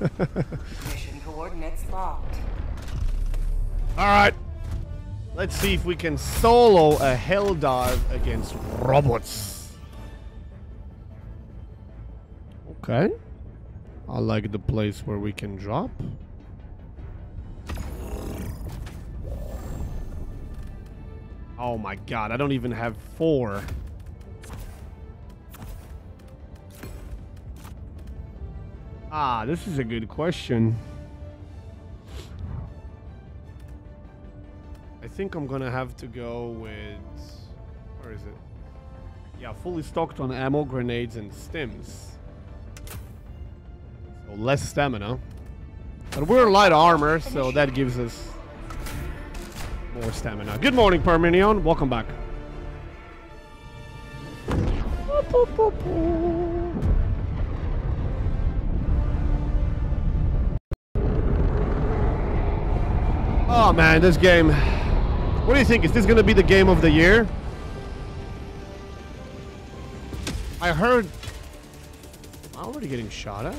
Mission coordinates locked. All right. Let's see if we can solo a hell dive against robots. Okay. I like the place where we can drop. Oh my god, I don't even have four. Ah, this is a good question. I think I'm gonna have to go with... Where is it? Yeah, fully stocked on ammo, grenades, and stims. So less stamina. But we're light armor, so that gives us more stamina. Good morning, Parmenion. Welcome back. Oh man, this game. What do you think? Is this gonna be the game of the year? I heard. I'm already getting shot at.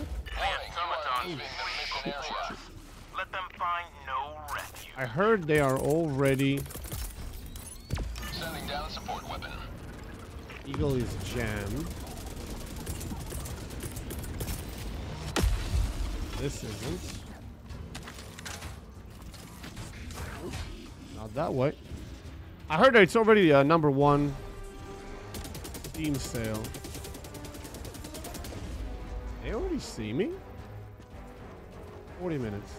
Let them find no. I heard they are already. Sending down support weapon. Eagle is jammed. This isn't. That way. I heard it's already uh, number one Steam sale. They already see me? 40 minutes.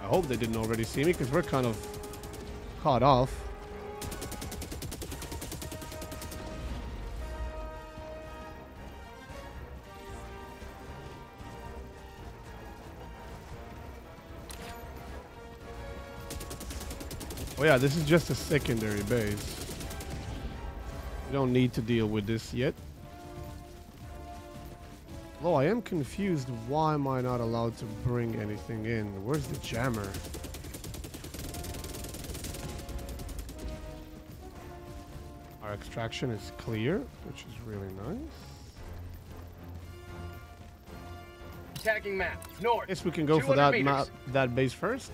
I hope they didn't already see me because we're kind of caught off. Oh yeah, this is just a secondary base. We don't need to deal with this yet. Oh, I am confused. Why am I not allowed to bring anything in? Where's the jammer? Our extraction is clear, which is really nice. Attacking map. North. Guess we can go for that map, that base first.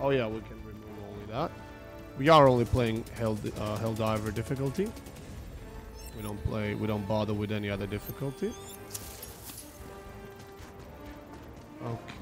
Oh yeah, we can remove only that. We are only playing Hell uh, Helldiver difficulty. We don't play. We don't bother with any other difficulty. Okay.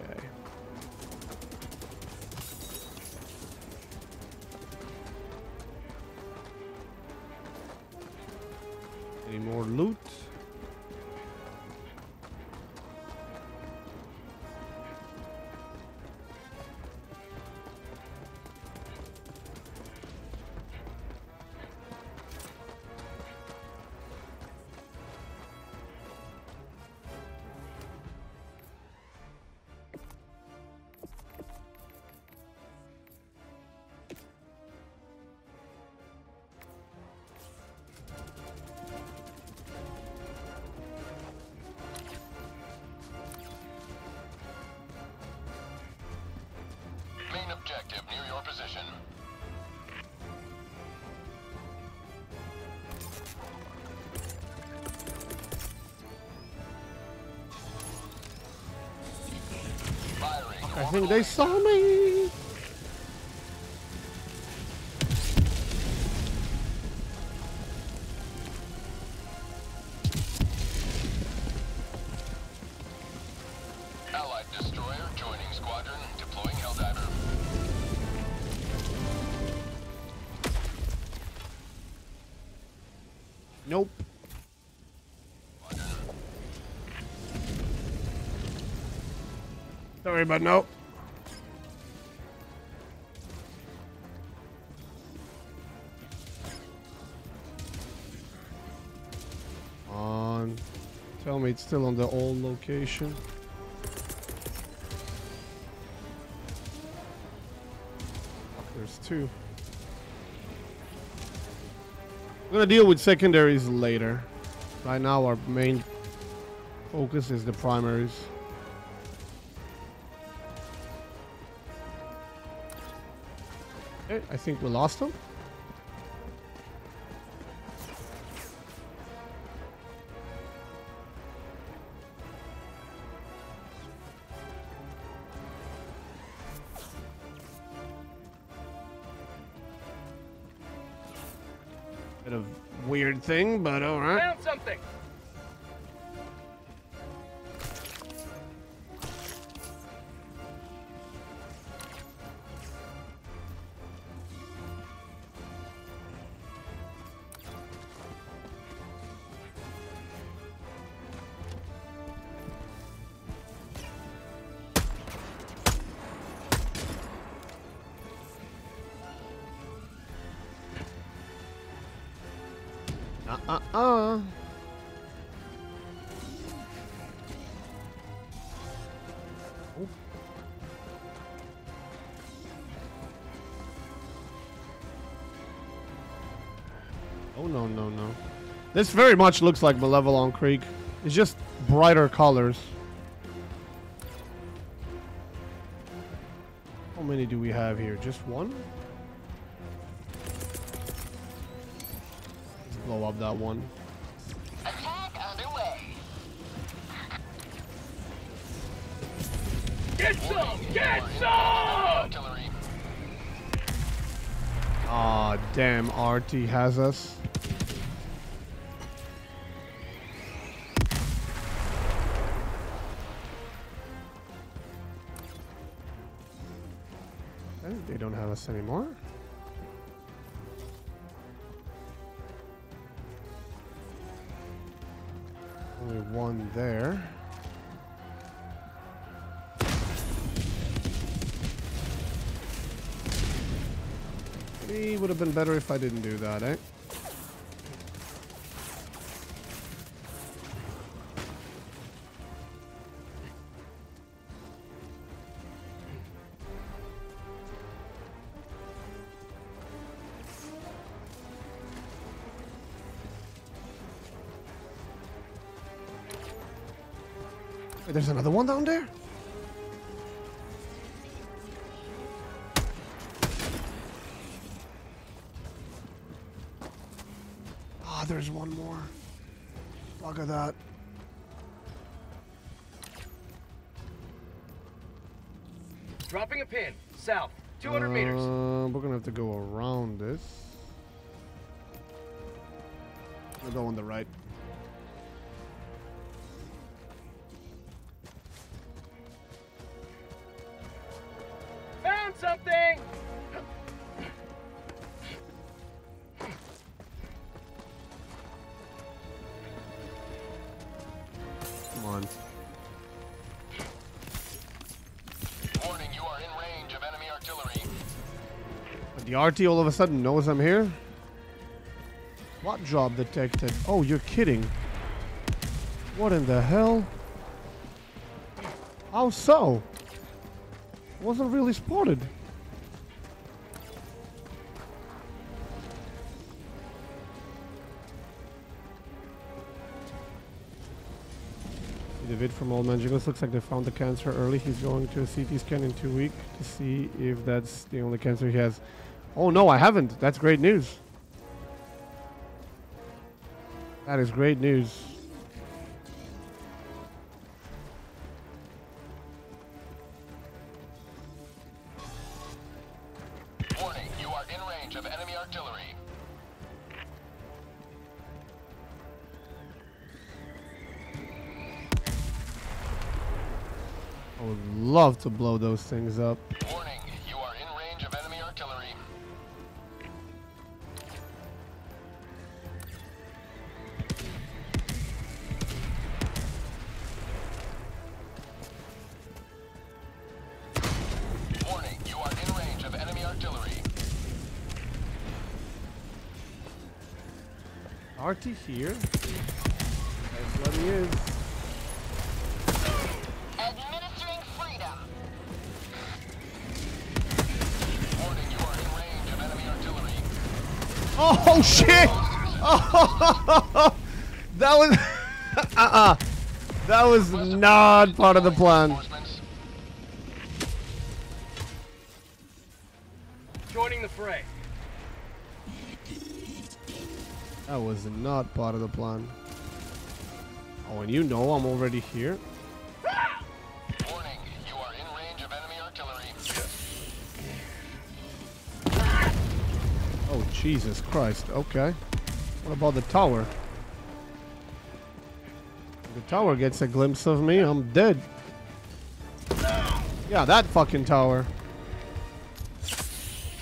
They saw me. Allied destroyer joining squadron. Deploying Helldiver. Nope. Sorry, but nope. It's still on the old location. There's two. We're gonna deal with secondaries later. Right now, our main focus is the primaries. Okay, I think we lost them. Thing, but alright. Found something. This very much looks like Malevelon Creek. It's just brighter colors. How many do we have here? Just one? Let's blow up that one. Attack underway. Get some! Get some! Artillery. Aw, damn, arty has us. They don't have us anymore. Only one there. It would have been better if I didn't do that, eh? Another one down there? Ah, there's one more. Look at that. Dropping a pin. South. 200 meters. Uh, we're gonna have to go around this. We'll go on the right. Something! Come on. Warning, you are in range of enemy artillery. But the arty all of a sudden knows I'm here? Bot drop detected? Oh, you're kidding. What in the hell? How so? Wasn't really spotted. The vid from Old Man Jiggles looks like they found the cancer early. He's going to a CT scan in two weeks to see if that's the only cancer he has. Oh no, I haven't. That's great news. That is great news. Love to blow those things up. Warning, you are in range of enemy artillery. Warning, you are in range of enemy artillery. Arty here. That's what he is. Oh shit! Oh, that was uh-uh. That was not part of the plan. Joining the fray. That was not part of the plan. Oh, and you know I'm already here. Jesus Christ. Okay. What about the tower? The tower gets a glimpse of me, I'm dead. Yeah, that fucking tower.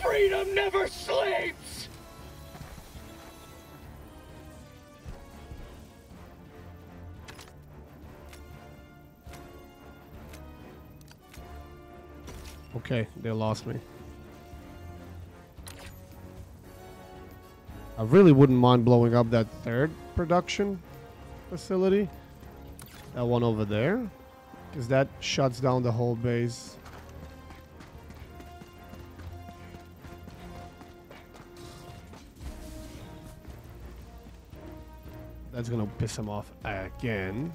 Freedom never sleeps! Okay, they lost me. I really wouldn't mind blowing up that third production facility. That one over there. Because that shuts down the whole base. That's gonna piss him off again.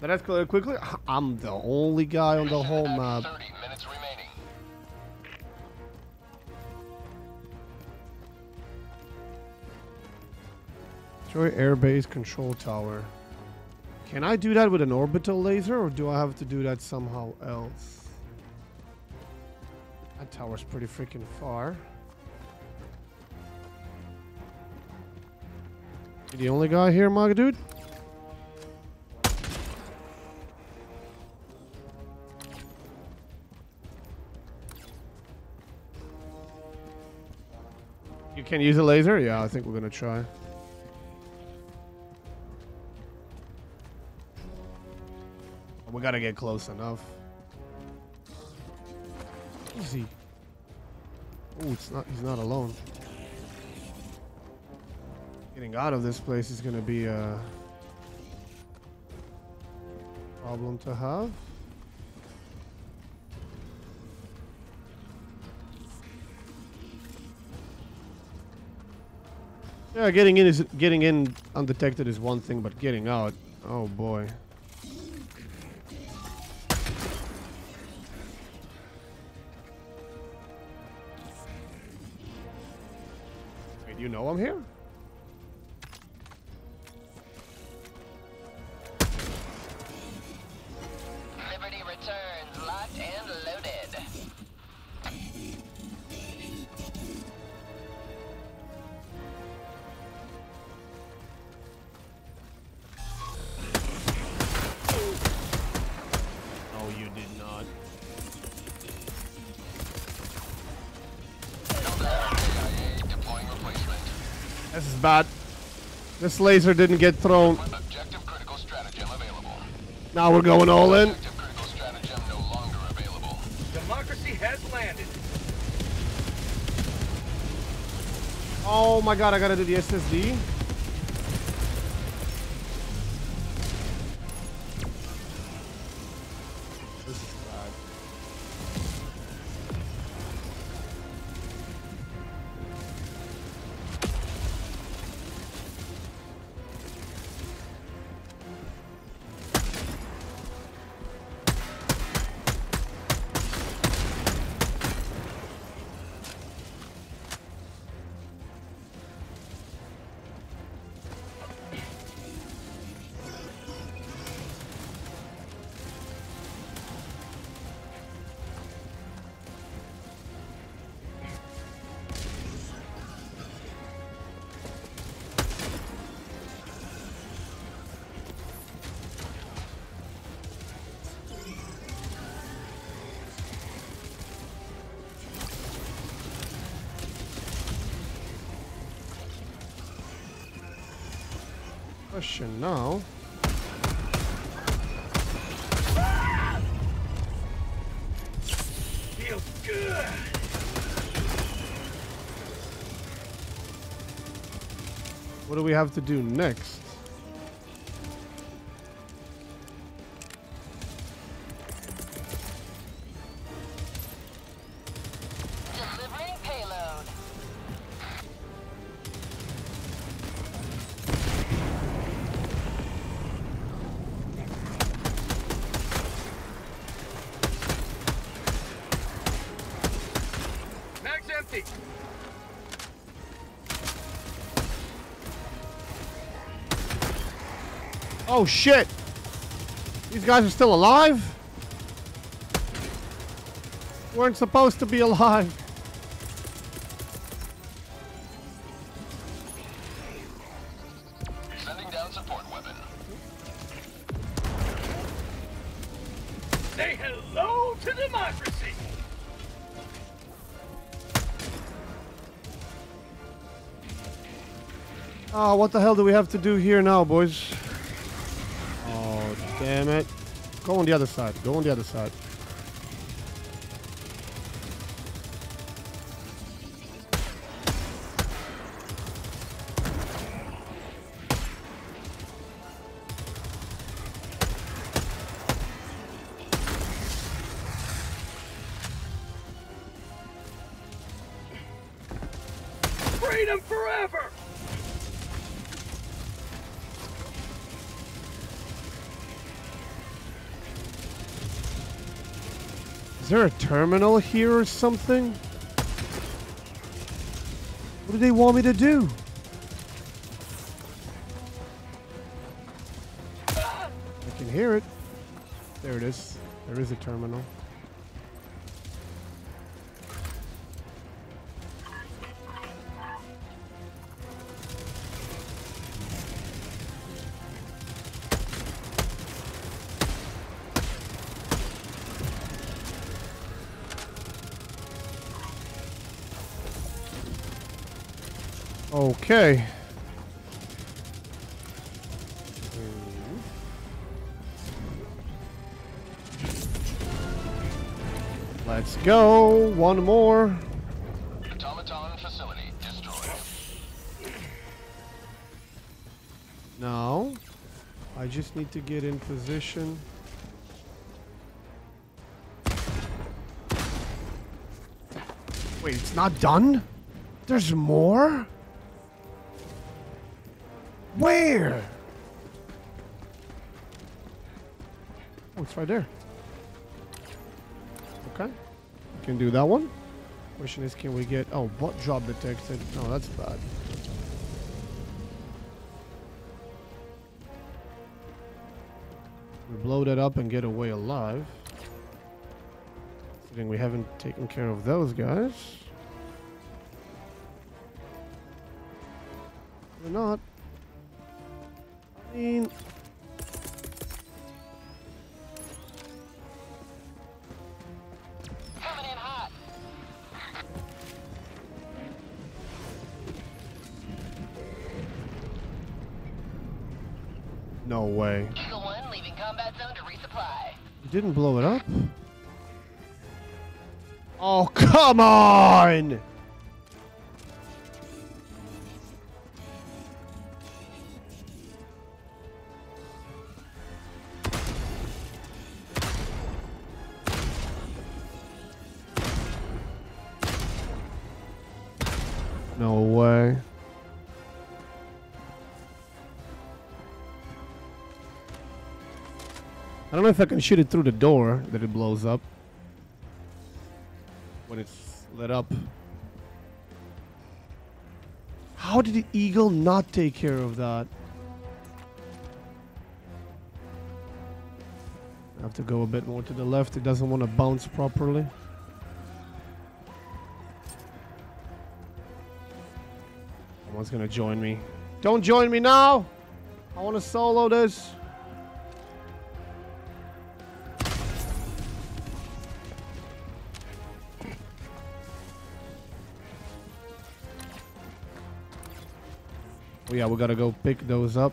That's clear quickly. I'm the only guy on the whole map. Destroy airbase control tower. Can I do that with an orbital laser or do I have to do that somehow else? That tower's pretty freaking far. You the only guy here, my dude? You can use a laser? Yeah, I think we're gonna try. We gotta get close enough. Easy. Oh, it's not. He's not alone. Getting out of this place is gonna be a problem to have. Yeah, getting in is getting in undetected is one thing, but getting out, oh boy. This laser didn't get thrown. Objective critical stratagem available. Now we're going all in. Objective critical stratagem no. Democracy has landed. Oh my god, I gotta do the SSD. Now. Feels good. What do we have to do next? Oh shit! These guys are still alive? Weren't supposed to be alive. Sending down support weapon. Say hello to democracy! Ah, oh, what the hell do we have to do here now, boys? Damn it. Go on the other side. Go on the other side. Freedom forever! Is there a terminal here or something? What do they want me to do? I can hear it. There it is. There is a terminal. Okay. Let's go. One more. Automaton facility destroyed. Now, I just need to get in position. Wait, it's not done? There's more? Where? Oh, it's right there. Okay. We can do that one. Question is, can we get... Oh, bot drop detected. No, that's bad. We blow that up and get away alive. Considering we haven't taken care of those guys. We're not. I mean... Coming in hot. No way. Eagle 1 leaving combat zone to resupply. You didn't blow it up? Oh, come on! No way. I don't know if I can shoot it through the door that it blows up when it's lit up. How did the eagle not take care of that? I have to go a bit more to the left. It doesn't want to bounce properly. Someone's gonna join me. Don't join me now! I want to solo this. Oh yeah, we gotta go pick those up.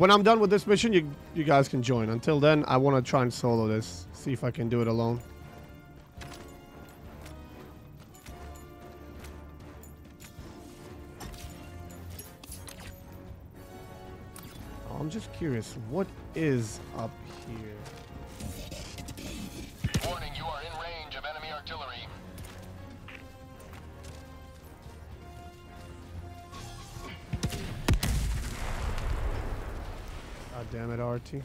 When I'm done with this mission, you you guys can join. Until then, I want to try and solo this. See if I can do it alone. I'm just curious, what is up here? Warning, you are in range of enemy artillery. Damn it, arty.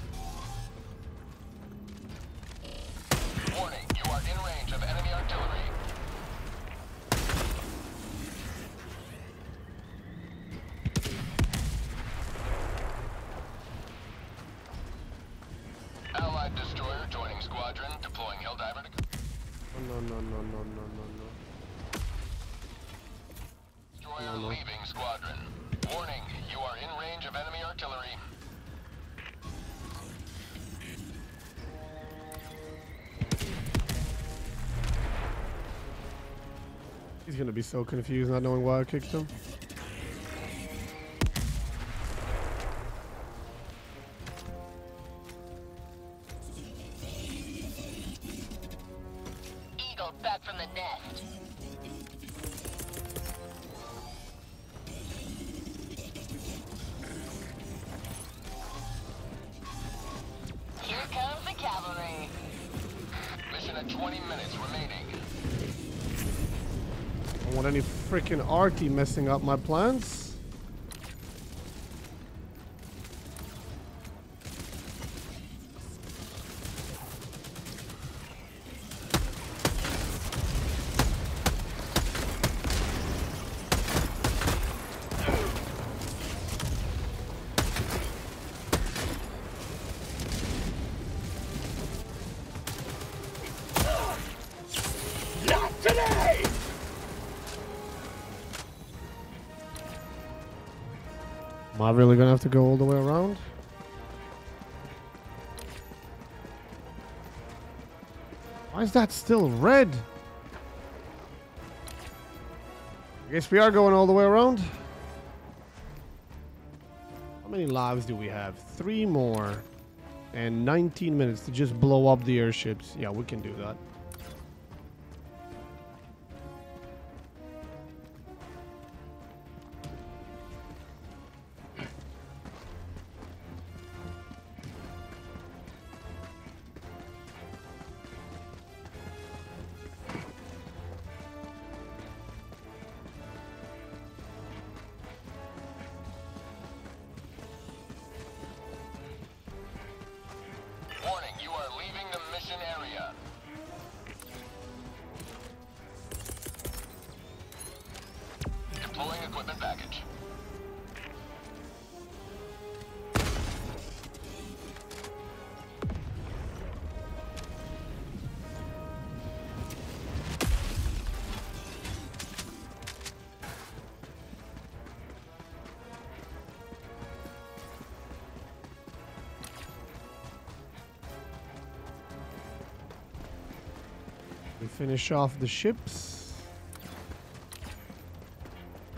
Be so confused not knowing why I kicked him. Freaking arty messing up my plans. To go all the way around? Why is that still red? I guess we are going all the way around. How many lives do we have? Three more. And 19 minutes to just blow up the airships. Yeah, we can do that. Mission area. We finish off the ships.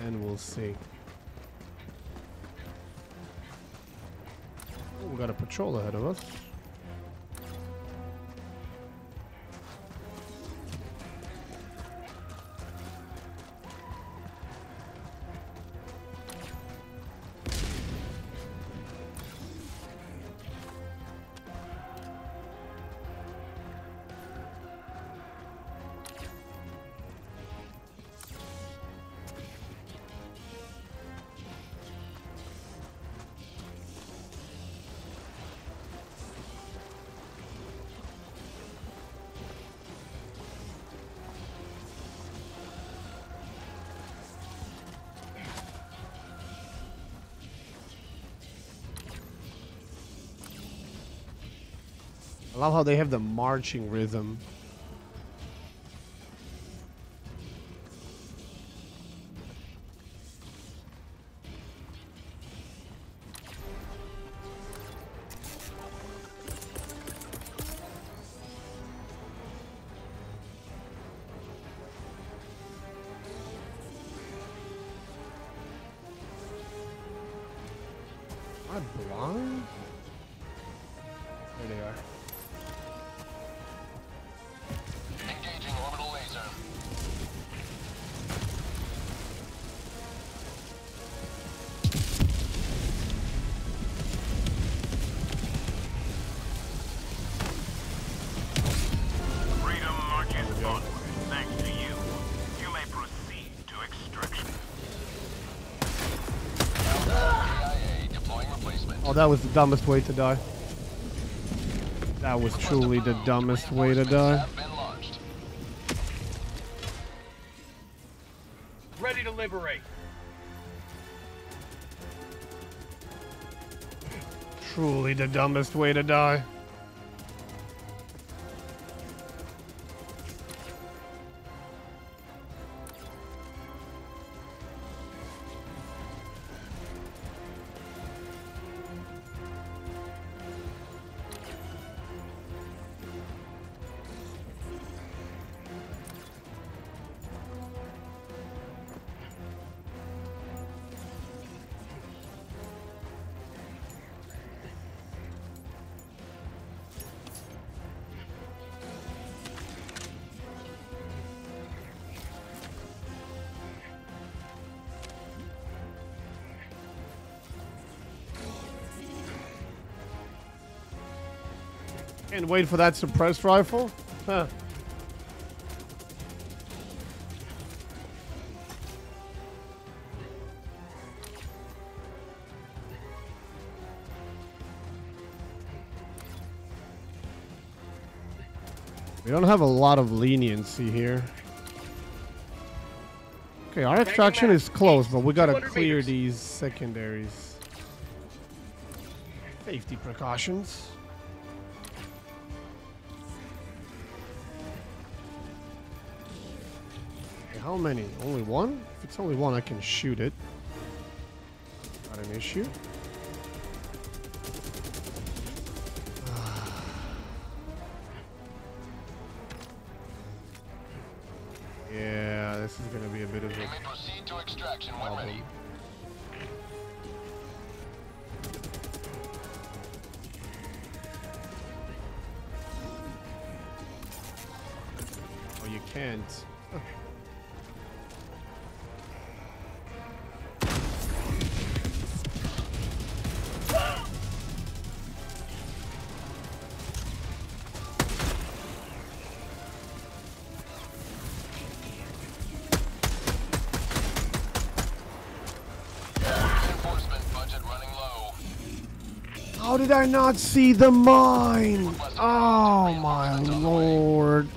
And we'll see. Oh, we got a patrol ahead of us. I love how they have the marching rhythm. Oh, that was the dumbest way to die. That was truly the dumbest way to die. Have been launched. Ready to liberate. Truly the dumbest way to die. Can't wait for that suppressed rifle. Huh. We don't have a lot of leniency here. Okay, our extraction is close, but we gotta clear meters. these secondaries. Safety precautions. How many? Only one? If it's only one, I can shoot it. Not an issue. Yeah, this is gonna be a bit of You a may proceed to extraction when ready. How did I not see the mine? Oh my lord.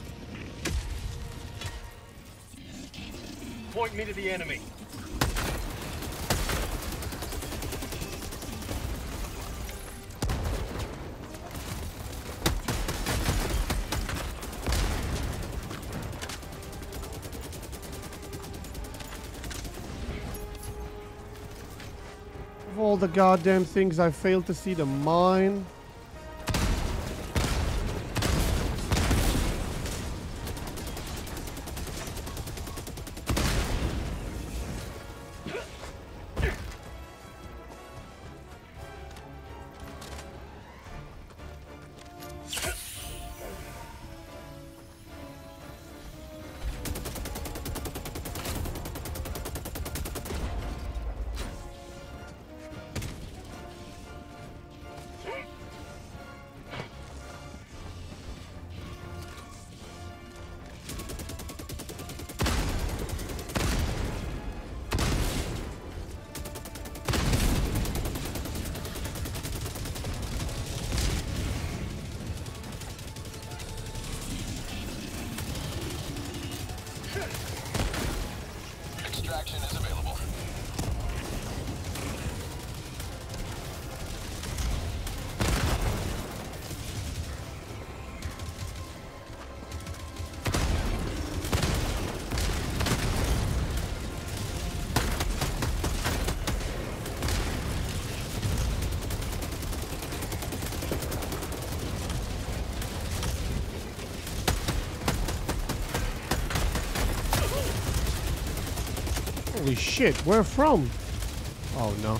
Point me to the enemy. All the goddamn things I failed to see the mine. Holy shit, where from? Oh no.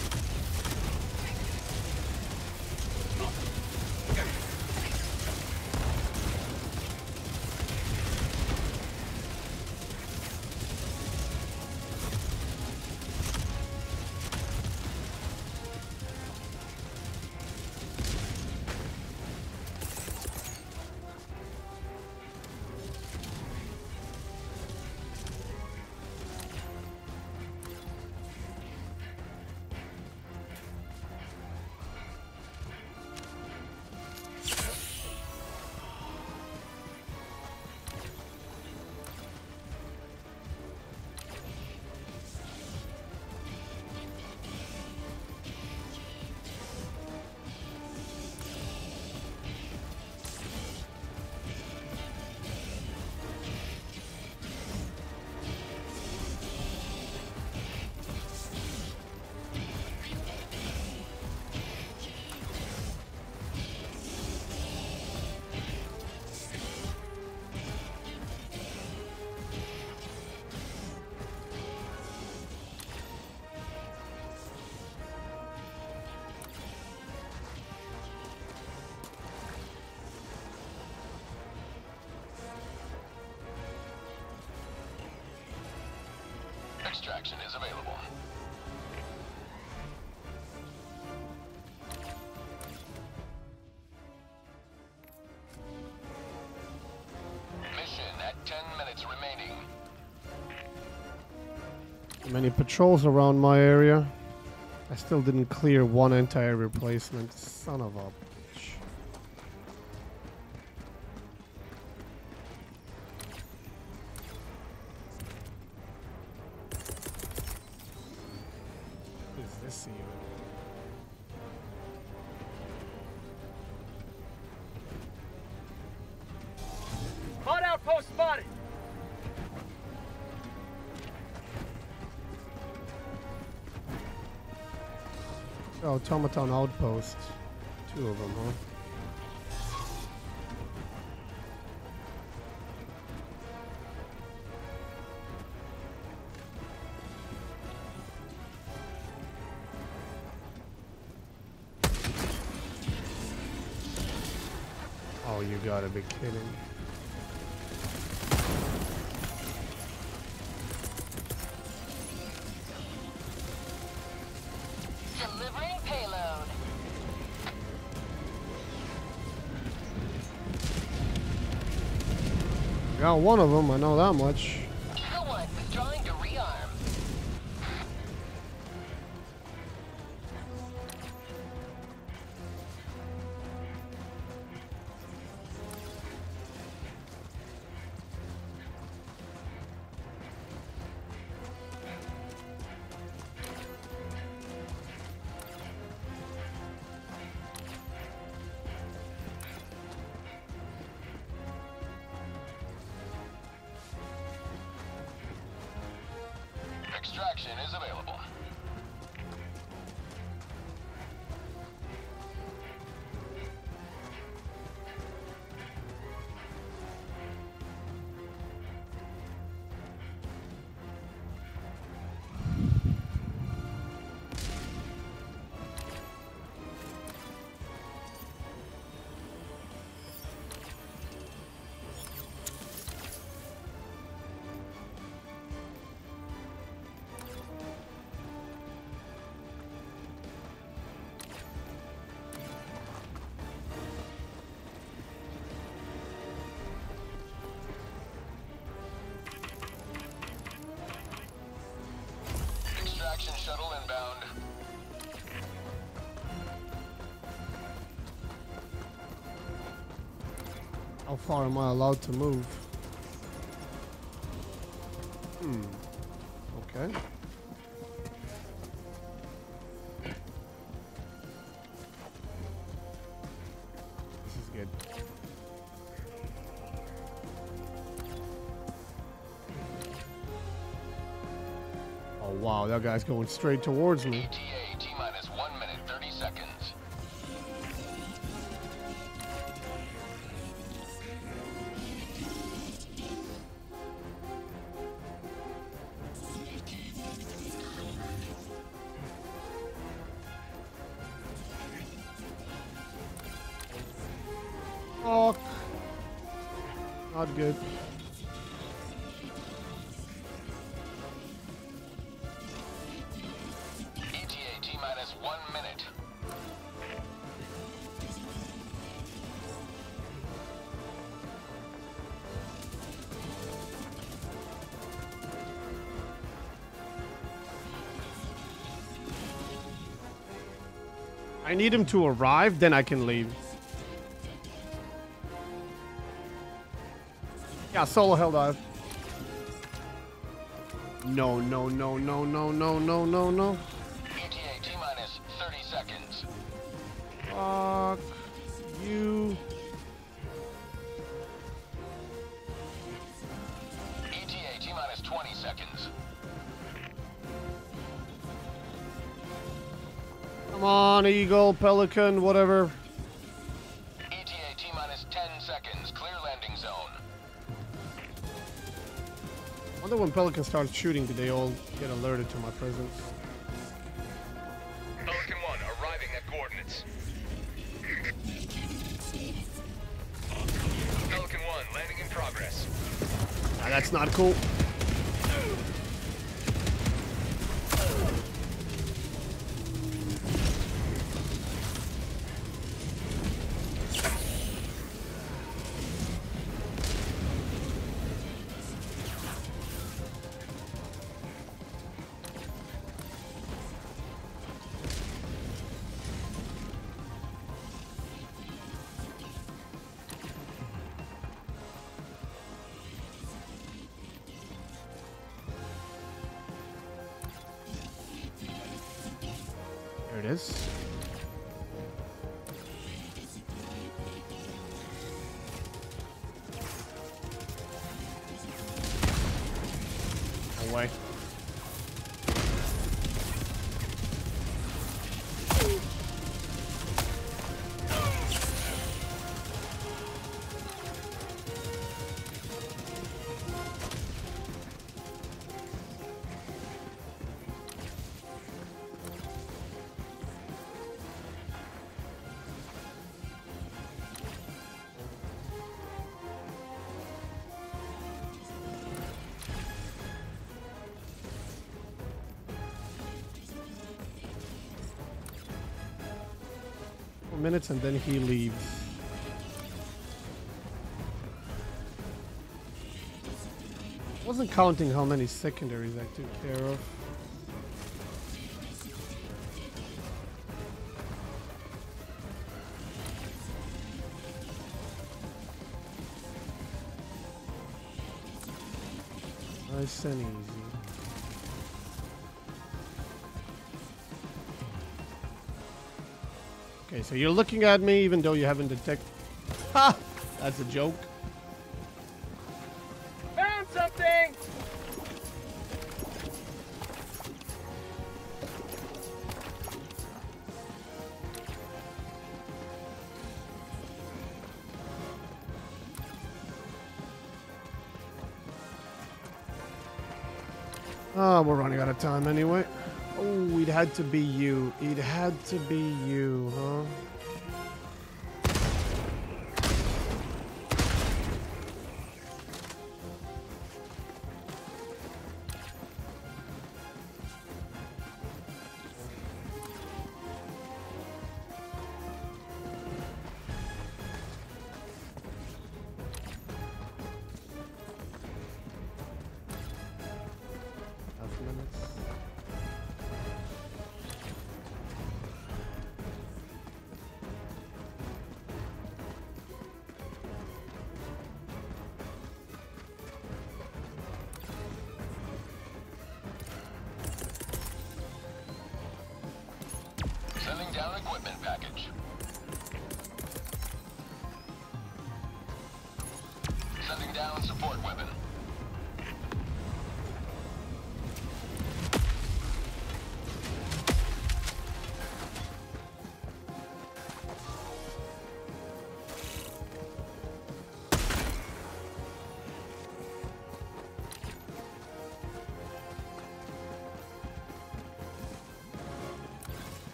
extraction is available. Mission at 10 minutes remaining. Many patrols around my area. I still didn't clear one entire replacement. Son of a is this even? Hot outpost spotted. Oh, automaton outpost. Two of them, huh? Gotta be kidding. Delivering payload. Got one of them, I know that much. Extraction is available. Shuttle inbound. How far am I allowed to move? Hmm. Okay. This is good. Wow, that guy's going straight towards me. Need him to arrive, then I can leave. Yeah, solo hell dive. No, no, no, no, no, no, no, no, no. ETA T minus 30 seconds. Fuck you. ETA T minus 20 seconds. Come on, Eagle, Pelican, whatever. ETA T minus 10 seconds. Clear landing zone. wonder when Pelican starts shooting, do they all get alerted to my presence? Pelican 1 arriving at coordinates. Pelican 1 landing in progress. Ah, that's not cool. No minutes and then he leaves. Wasn't counting how many secondaries I took care of. Nice and easy. Okay, so you're looking at me even though you haven't detected. Ha! That's a joke. Found something! Oh, we're running out of time anyway. It had to be you. It had to be you, huh?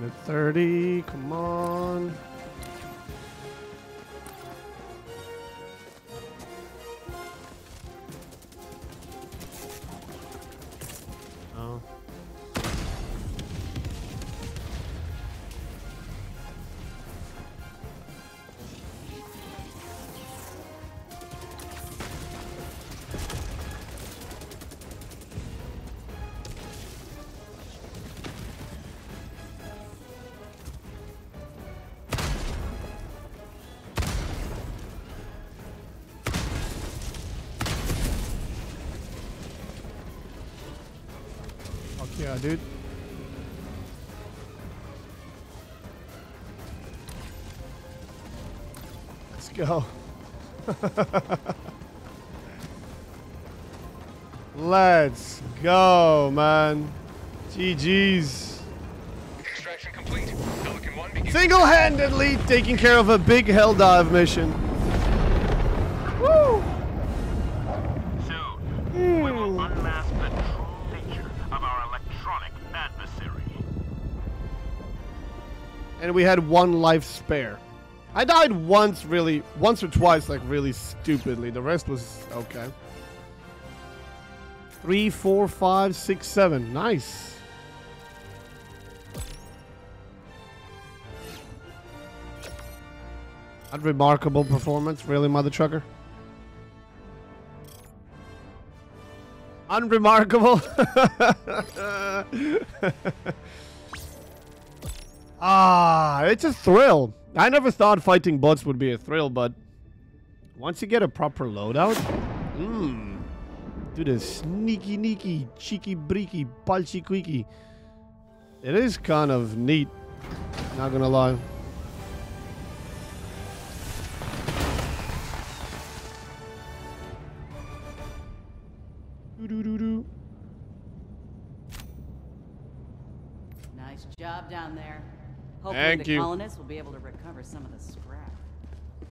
Minute 30. Come on. Go. Let's go, man. GG's. Extraction complete. Pelican 1 begins. Single-handedly taking care of a big hell dive mission. Woo! Soon, hmm. we will unmask the true nature of our electronic adversary. and we had one life spare. I died once, really, once or twice, like really stupidly. The rest was okay. Three, four, five, six, seven. Nice. Unremarkable performance, really, mother trucker. Unremarkable. Ah, it's a thrill. I never thought fighting bots would be a thrill, but once you get a proper loadout, mmm, Do the sneaky, neaky, cheeky, breaky, palchy, queaky. It is kind of neat. Not gonna lie. Doo-doo-doo-doo. Nice job down there. Hopefully Thank the you. colonists will be able to recover some of the scrap.